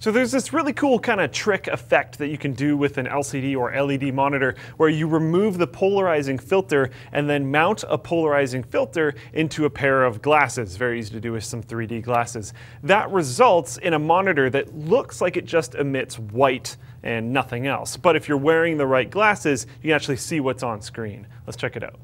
So there's this really cool kind of trick effect that you can do with an LCD or LED monitor where you remove the polarizing filter and then mount a polarizing filter into a pair of glasses. Very easy to do with some 3D glasses. That results in a monitor that looks like it just emits white and nothing else. But if you're wearing the right glasses, you can actually see what's on screen. Let's check it out.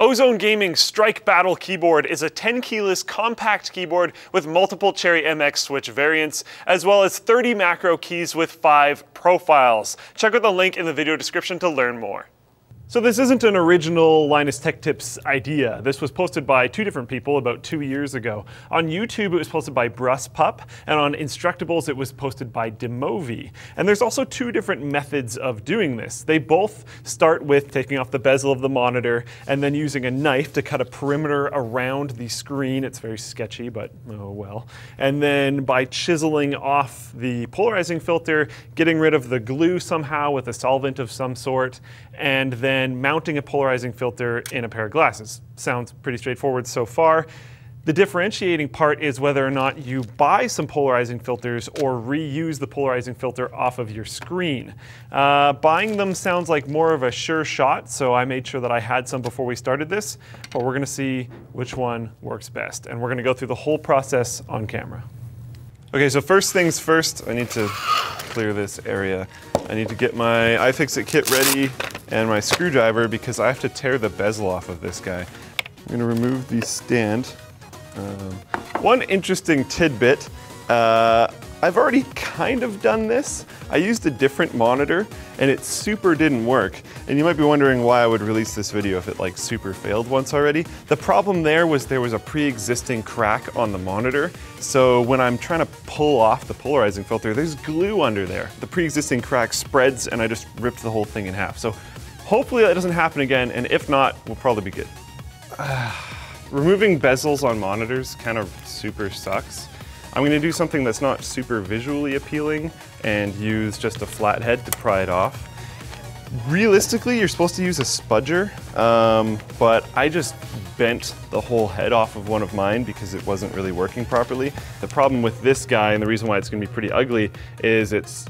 Ozone Gaming's Strike Battle keyboard is a tenkeyless compact keyboard with multiple Cherry MX switch variants, as well as 30 macro keys with 5 profiles. Check out the link in the video description to learn more. So this isn't an original Linus Tech Tips idea. This was posted by two different people about two years ago. On YouTube, it was posted by Brusspup, and on Instructables, it was posted by Dimovi. And there's also two different methods of doing this. They both start with taking off the bezel of the monitor and then using a knife to cut a perimeter around the screen. It's very sketchy, but oh well. And then by chiseling off the polarizing filter, getting rid of the glue somehow with a solvent of some sort, and then mounting a polarizing filter in a pair of glasses. Sounds pretty straightforward so far. The differentiating part is whether or not you buy some polarizing filters or reuse the polarizing filter off of your screen. Uh, buying them sounds like more of a sure shot, so I made sure that I had some before we started this, but we're gonna see which one works best. And we're gonna go through the whole process on camera. Okay, so first things first, I need to clear this area. I need to get my iFixit kit ready and my screwdriver because I have to tear the bezel off of this guy. I'm gonna remove the stand. Um, one interesting tidbit, uh, I've already kind of done this. I used a different monitor and it super didn't work. And you might be wondering why I would release this video if it like super failed once already. The problem there was there was a pre-existing crack on the monitor. So when I'm trying to pull off the polarizing filter, there's glue under there. The pre-existing crack spreads and I just ripped the whole thing in half. So hopefully that doesn't happen again. And if not, we'll probably be good. Removing bezels on monitors kind of super sucks. I'm gonna do something that's not super visually appealing and use just a flathead to pry it off. Realistically, you're supposed to use a spudger, um, but I just bent the whole head off of one of mine because it wasn't really working properly. The problem with this guy, and the reason why it's gonna be pretty ugly, is it's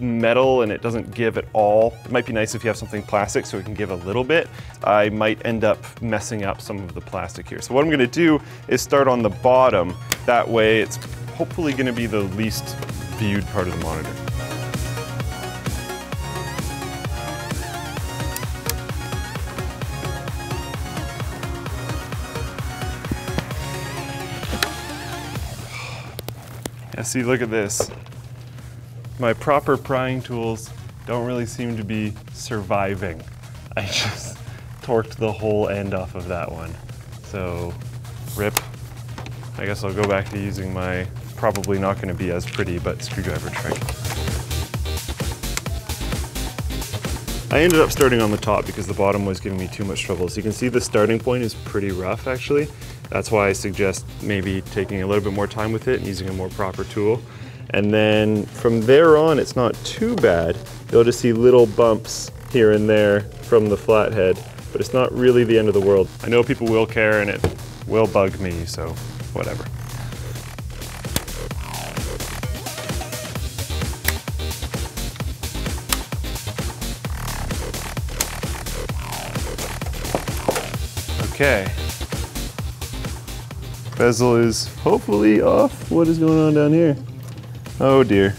metal and it doesn't give at all. It might be nice if you have something plastic so it can give a little bit. I might end up messing up some of the plastic here. So what I'm gonna do is start on the bottom. That way it's hopefully going to be the least viewed part of the monitor. Yeah, see, look at this. My proper prying tools don't really seem to be surviving. I just torqued the whole end off of that one. So, rip. I guess I'll go back to using my probably not going to be as pretty, but screwdriver trick. I ended up starting on the top because the bottom was giving me too much trouble. So you can see the starting point is pretty rough actually. That's why I suggest maybe taking a little bit more time with it and using a more proper tool. And then from there on, it's not too bad. You'll just see little bumps here and there from the flathead, but it's not really the end of the world. I know people will care and it will bug me, so whatever. Okay. Bezel is hopefully off. What is going on down here? Oh dear.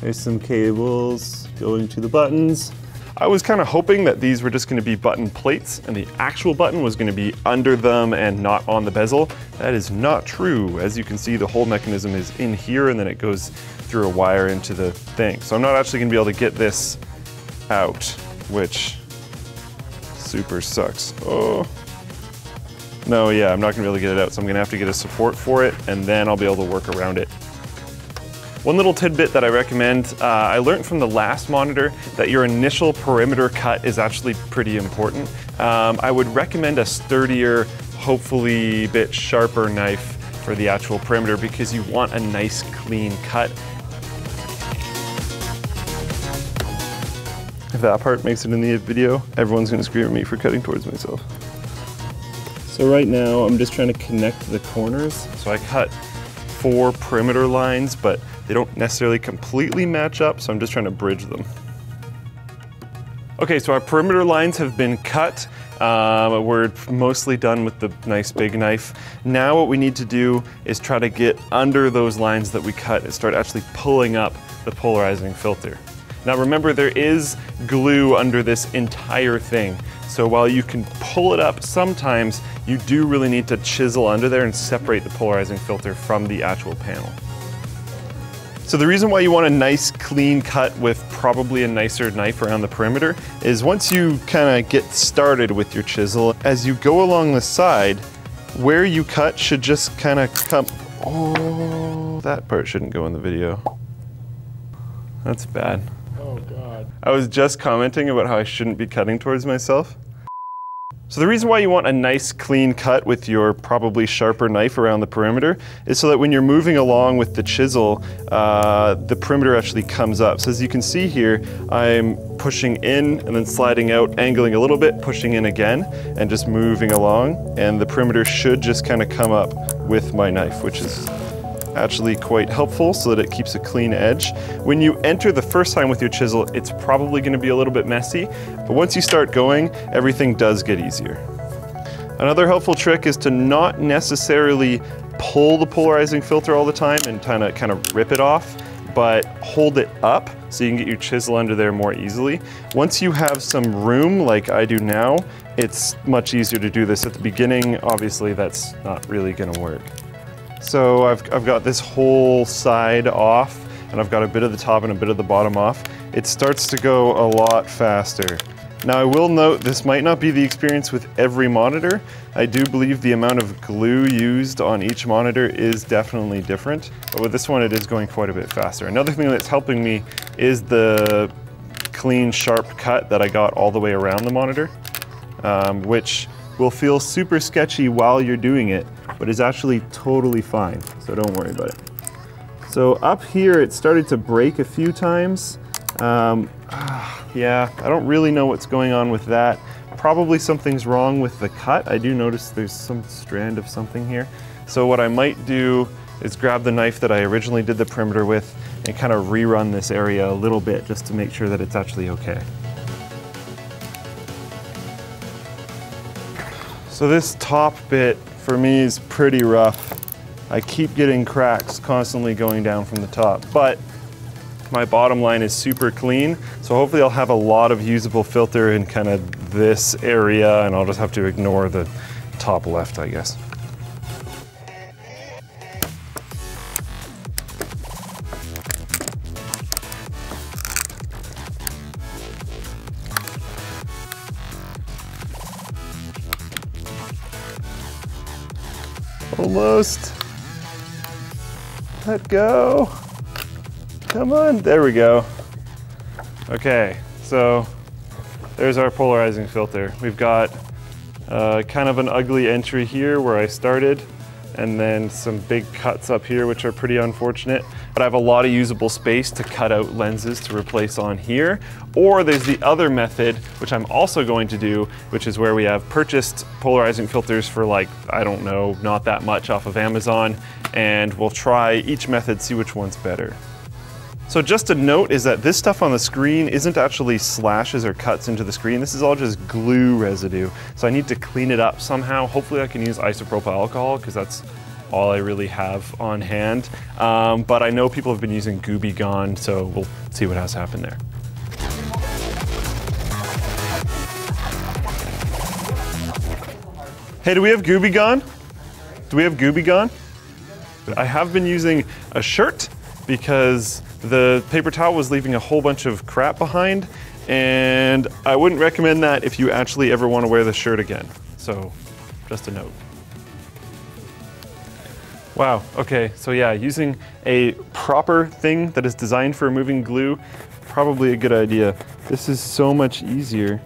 There's some cables going to the buttons. I was kind of hoping that these were just going to be button plates and the actual button was going to be under them and not on the bezel. That is not true. As you can see, the whole mechanism is in here and then it goes through a wire into the thing. So I'm not actually going to be able to get this out, which super sucks. Oh. No, yeah, I'm not gonna be able to get it out, so I'm gonna have to get a support for it, and then I'll be able to work around it. One little tidbit that I recommend, uh, I learned from the last monitor that your initial perimeter cut is actually pretty important. Um, I would recommend a sturdier, hopefully a bit sharper knife for the actual perimeter because you want a nice clean cut If that part makes it in the video, everyone's gonna scream at me for cutting towards myself. So right now, I'm just trying to connect the corners. So I cut four perimeter lines, but they don't necessarily completely match up, so I'm just trying to bridge them. Okay, so our perimeter lines have been cut. Um, we're mostly done with the nice big knife. Now what we need to do is try to get under those lines that we cut and start actually pulling up the polarizing filter. Now remember, there is glue under this entire thing. So while you can pull it up sometimes, you do really need to chisel under there and separate the polarizing filter from the actual panel. So the reason why you want a nice clean cut with probably a nicer knife around the perimeter is once you kind of get started with your chisel, as you go along the side, where you cut should just kind of come, oh, that part shouldn't go in the video. That's bad. Oh God. I was just commenting about how I shouldn't be cutting towards myself. So the reason why you want a nice clean cut with your probably sharper knife around the perimeter is so that when you're moving along with the chisel, uh, the perimeter actually comes up. So as you can see here, I'm pushing in and then sliding out, angling a little bit, pushing in again, and just moving along. And the perimeter should just kind of come up with my knife, which is actually quite helpful so that it keeps a clean edge. When you enter the first time with your chisel, it's probably gonna be a little bit messy, but once you start going, everything does get easier. Another helpful trick is to not necessarily pull the polarizing filter all the time and kind of kind of rip it off, but hold it up so you can get your chisel under there more easily. Once you have some room like I do now, it's much easier to do this. At the beginning, obviously that's not really gonna work. So I've, I've got this whole side off and I've got a bit of the top and a bit of the bottom off. It starts to go a lot faster. Now I will note this might not be the experience with every monitor. I do believe the amount of glue used on each monitor is definitely different, but with this one it is going quite a bit faster. Another thing that's helping me is the clean sharp cut that I got all the way around the monitor, um, which will feel super sketchy while you're doing it, but is actually totally fine, so don't worry about it. So up here, it started to break a few times. Um, yeah, I don't really know what's going on with that. Probably something's wrong with the cut. I do notice there's some strand of something here. So what I might do is grab the knife that I originally did the perimeter with and kind of rerun this area a little bit just to make sure that it's actually okay. So this top bit for me is pretty rough. I keep getting cracks constantly going down from the top, but my bottom line is super clean. So hopefully I'll have a lot of usable filter in kind of this area and I'll just have to ignore the top left, I guess. Go. Come on, there we go. Okay, so there's our polarizing filter. We've got uh, kind of an ugly entry here where I started and then some big cuts up here, which are pretty unfortunate. But I have a lot of usable space to cut out lenses to replace on here. Or there's the other method, which I'm also going to do, which is where we have purchased polarizing filters for like, I don't know, not that much off of Amazon. And we'll try each method, see which one's better. So just a note is that this stuff on the screen isn't actually slashes or cuts into the screen. This is all just glue residue. So I need to clean it up somehow. Hopefully I can use isopropyl alcohol because that's all I really have on hand. Um, but I know people have been using Gooby Gone, so we'll see what has happened there. Hey, do we have Gooby Gone? Do we have Gooby Gone? I have been using a shirt because the paper towel was leaving a whole bunch of crap behind and I wouldn't recommend that if you actually ever want to wear the shirt again. So just a note. Wow, okay, so yeah, using a proper thing that is designed for removing glue, probably a good idea. This is so much easier.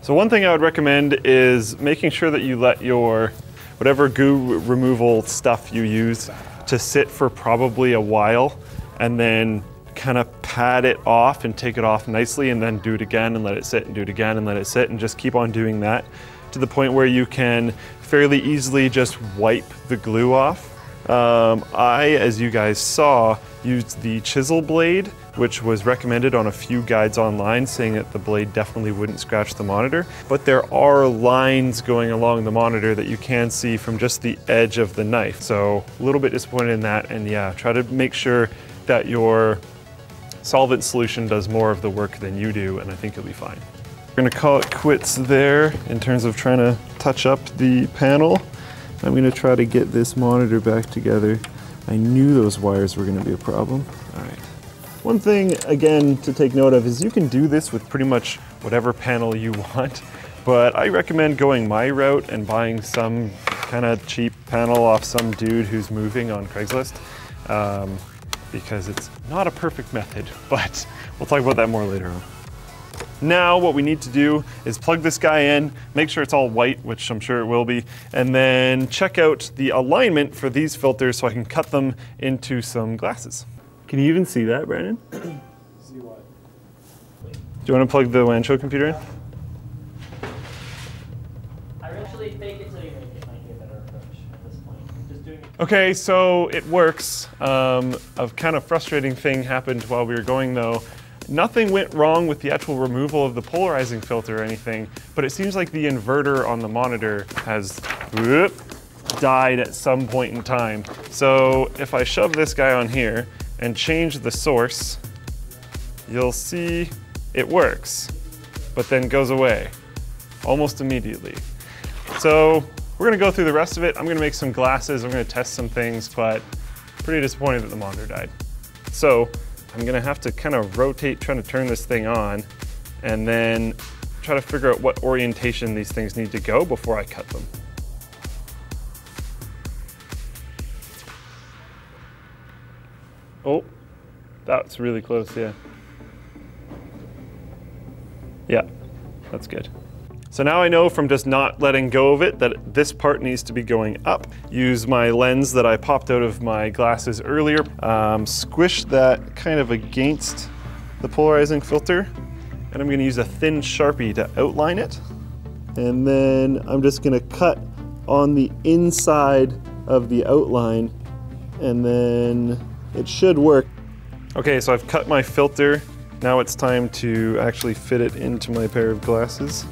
So one thing I would recommend is making sure that you let your whatever goo removal stuff you use to sit for probably a while and then kind of pat it off and take it off nicely and then do it again and let it sit and do it again and let it sit and just keep on doing that to the point where you can fairly easily just wipe the glue off. Um, I, as you guys saw, used the chisel blade, which was recommended on a few guides online saying that the blade definitely wouldn't scratch the monitor. But there are lines going along the monitor that you can see from just the edge of the knife. So a little bit disappointed in that. And yeah, try to make sure that your solvent solution does more of the work than you do, and I think you'll be fine. We're gonna call it quits there in terms of trying to touch up the panel. I'm gonna try to get this monitor back together. I knew those wires were gonna be a problem. All right. One thing, again, to take note of is you can do this with pretty much whatever panel you want, but I recommend going my route and buying some kind of cheap panel off some dude who's moving on Craigslist. Um, because it's not a perfect method, but we'll talk about that more later on. Now what we need to do is plug this guy in, make sure it's all white, which I'm sure it will be, and then check out the alignment for these filters so I can cut them into some glasses. Can you even see that, Brandon? See what? Do you want to plug the Wancho computer in? I actually fake it till you make it might be better approach at this point. Just doing. Okay, so it works. Um, a kind of frustrating thing happened while we were going though. Nothing went wrong with the actual removal of the polarizing filter or anything, but it seems like the inverter on the monitor has whoop, died at some point in time. So if I shove this guy on here and change the source, you'll see it works, but then goes away almost immediately. So we're gonna go through the rest of it. I'm gonna make some glasses, I'm gonna test some things, but pretty disappointed that the monitor died. So I'm gonna have to kind of rotate trying to turn this thing on and then try to figure out what orientation these things need to go before I cut them. Oh, that's really close, yeah. Yeah, that's good. So now I know from just not letting go of it that this part needs to be going up. Use my lens that I popped out of my glasses earlier. Um, squish that kind of against the polarizing filter. And I'm gonna use a thin Sharpie to outline it. And then I'm just gonna cut on the inside of the outline and then it should work. Okay, so I've cut my filter. Now it's time to actually fit it into my pair of glasses.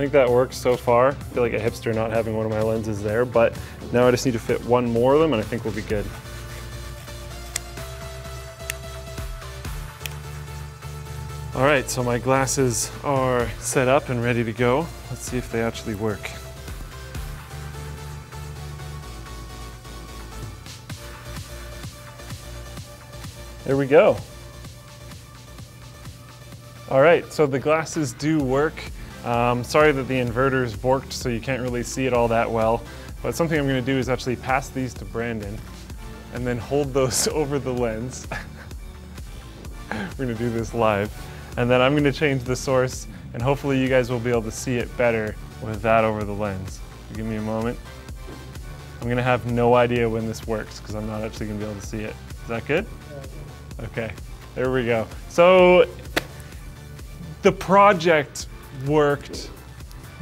Think that works so far. I feel like a hipster not having one of my lenses there, but now I just need to fit one more of them and I think we'll be good. All right, so my glasses are set up and ready to go. Let's see if they actually work. There we go. All right, so the glasses do work. Um, sorry that the inverter's borked so you can't really see it all that well, but something I'm gonna do is actually pass these to Brandon and then hold those over the lens. We're gonna do this live. And then I'm gonna change the source and hopefully you guys will be able to see it better with that over the lens. Give me a moment. I'm gonna have no idea when this works because I'm not actually gonna be able to see it. Is that good? Okay, there we go. So the project worked,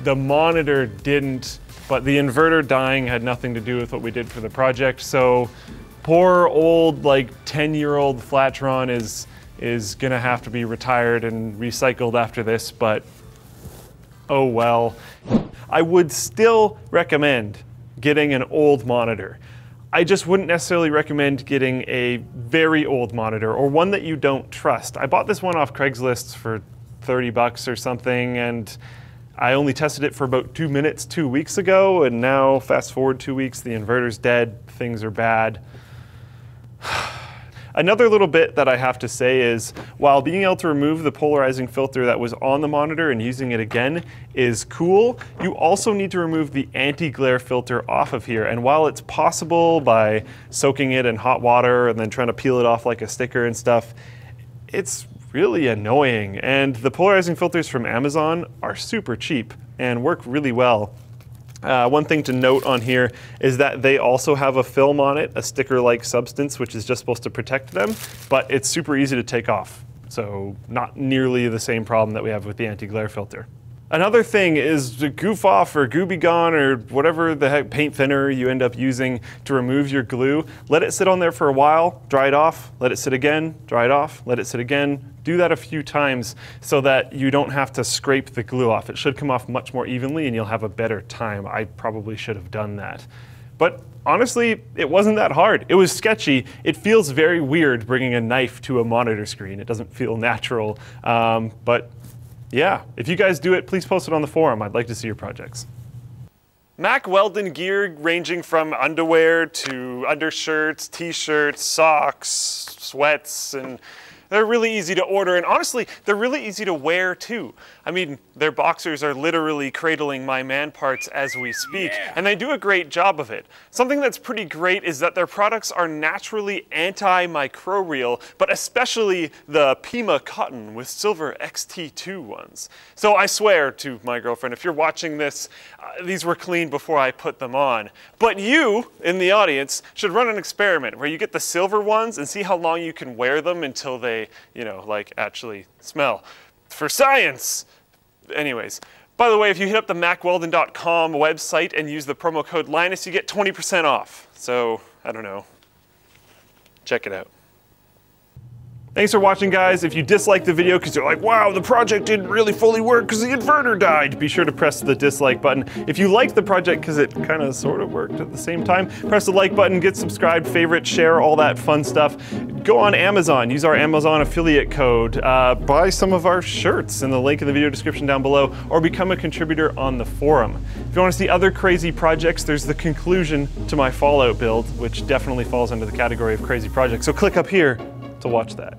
the monitor didn't, but the inverter dying had nothing to do with what we did for the project. So poor old like 10 year old Flatron is, is gonna have to be retired and recycled after this, but oh well. I would still recommend getting an old monitor. I just wouldn't necessarily recommend getting a very old monitor or one that you don't trust. I bought this one off Craigslist for 30 bucks or something and I only tested it for about two minutes two weeks ago and now fast forward two weeks, the inverter's dead, things are bad. Another little bit that I have to say is while being able to remove the polarizing filter that was on the monitor and using it again is cool, you also need to remove the anti-glare filter off of here. And while it's possible by soaking it in hot water and then trying to peel it off like a sticker and stuff, it's really annoying. And the polarizing filters from Amazon are super cheap and work really well. Uh, one thing to note on here is that they also have a film on it, a sticker-like substance, which is just supposed to protect them, but it's super easy to take off. So not nearly the same problem that we have with the anti-glare filter. Another thing is to goof off or gooby gone or whatever the heck paint thinner you end up using to remove your glue. Let it sit on there for a while, dry it off, let it sit again, dry it off, let it sit again. Do that a few times so that you don't have to scrape the glue off. It should come off much more evenly and you'll have a better time. I probably should have done that. But honestly, it wasn't that hard. It was sketchy. It feels very weird bringing a knife to a monitor screen. It doesn't feel natural, um, but yeah, if you guys do it, please post it on the forum. I'd like to see your projects. Mack Weldon gear ranging from underwear to undershirts, t-shirts, socks, sweats, and they're really easy to order, and honestly, they're really easy to wear too. I mean, their boxers are literally cradling my man parts as we speak, yeah. and they do a great job of it. Something that's pretty great is that their products are naturally antimicrobial, but especially the Pima cotton with silver XT2 ones. So I swear to my girlfriend, if you're watching this, uh, these were clean before I put them on. But you, in the audience, should run an experiment where you get the silver ones and see how long you can wear them until they, you know, like actually smell. For science! anyways, by the way, if you hit up the mackweldon.com website and use the promo code Linus, you get 20% off. So, I don't know. Check it out. Thanks for watching, guys. If you dislike the video because you're like, wow, the project didn't really fully work because the inverter died, be sure to press the dislike button. If you liked the project because it kind of sort of worked at the same time, press the like button, get subscribed, favorite, share, all that fun stuff. Go on Amazon, use our Amazon affiliate code, uh, buy some of our shirts in the link in the video description down below, or become a contributor on the forum. If you want to see other crazy projects, there's the conclusion to my Fallout build, which definitely falls under the category of crazy projects. So click up here to watch that.